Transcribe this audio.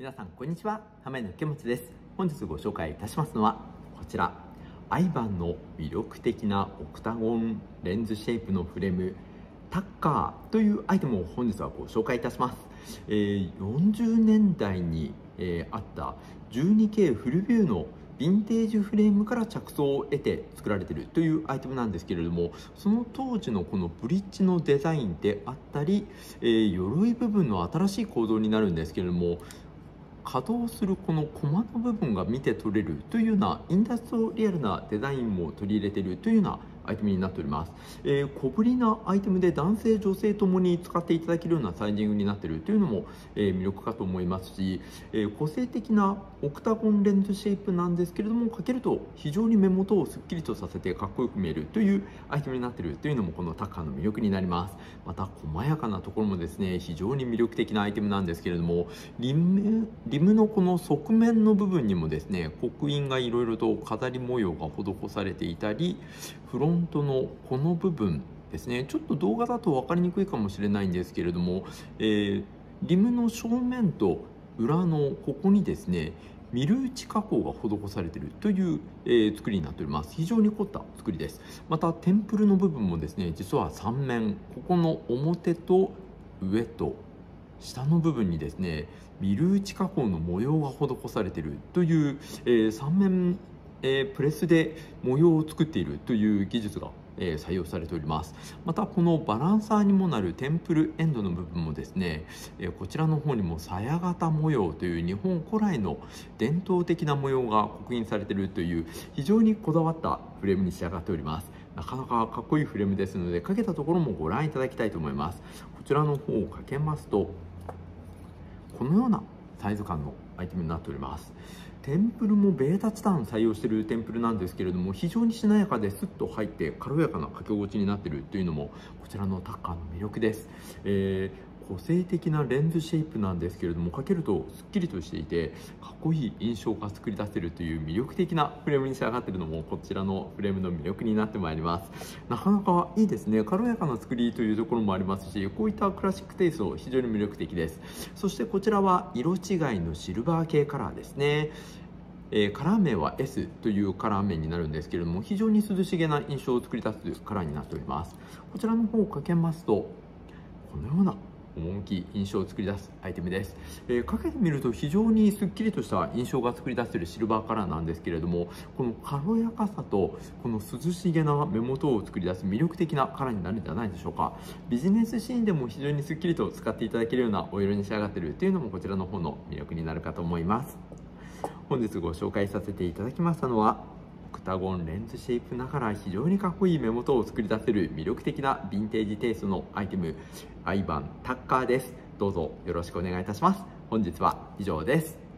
皆さんこんにちは。浜井の池持です。本日ご紹介いたしますのはこちら。アイバンの魅力的なオクタゴンレンズシェイプのフレームタッカーというアイテムを本日はご紹介いたします、えー、40年代に、えー、あった 12K フルビューのヴィンテージフレームから着想を得て作られているというアイテムなんですけれどもその当時のこのブリッジのデザインであったり、えー、鎧部分の新しい構造になるんですけれども稼働するこのコマの部分が見て取れるというようなインダストリアルなデザインも取り入れているというようなアイテムになっております、えー、小ぶりなアイテムで男性女性ともに使っていただけるようなサイジングになっているというのも、えー、魅力かと思いますし、えー、個性的なオクタゴンレンズシェイプなんですけれどもかけると非常に目元をすっきりとさせてかっこよく見えるというアイテムになっているというのもこのタッカーの魅力になります。また細やかなところもですね非常に魅力的なアイテムなんですけれどもリムリムのこの側面の部分にもですね刻印がいろいろと飾り模様が施されていたりフロントのこの部分ですね。ちょっと動画だと分かりにくいかもしれないんですけれども、えー、リムの正面と裏のここにですねミル打ち加工が施されているという、えー、作りになっております。非常に凝った作りです。またテンプルの部分もですね実は3面ここの表と上と下の部分にですねミル打ち加工の模様が施されているという、えー、3面えー、プレスで模様を作っているという技術が、えー、採用されております。またこのバランサーにもなるテンプルエンドの部分もですね、えー、こちらの方にも鞘型模様という日本古来の伝統的な模様が刻印されているという非常にこだわったフレームに仕上がっております。なかなかかっこいいフレームですのでかけたところもご覧いただきたいと思います。こちらの方をかけますとこのようなサイズ感のアイテムになっております。テンプルもベータチタン採用しているテンプルなんですけれども非常にしなやかですっと入って軽やかな掛け心地になっているというのもこちらのタッカーの魅力です、えー、個性的なレンズシェイプなんですけれどもかけるとすっきりとしていてかっこいい印象が作り出せるという魅力的なフレームに仕上がっているのもこちらのフレームの魅力になってまいります。なかなかいいですね。軽やかな作りというところもありますしこういったクラシックテイスト非常に魅力的です。そしてこちらは色違いのシルバー系カラーですね。えー、カラー名は S というカラー名になるんですけれども非常に涼しげな印象を作り出すカラーになっております。こちらの方をかけますと趣印象を作り出すアイテムです、えー、かけてみると非常にすっきりとした印象が作り出せるシルバーカラーなんですけれどもこの軽やかさとこの涼しげな目元を作り出す魅力的なカラーになるんじゃないでしょうか。ビジネスシーンでも非常にすっきりと使っていただけるようなお色に仕上がっているというのもこちらの方の魅力になるかと思います。本日ご紹介させていただきましたのはクタゴンレンズシェイプながら非常にかっこいい目元を作り出せる魅力的なヴィンテージテイストのアイテムアイバンタッカーです。どうぞよろしくお願いいたします。本日は以上です。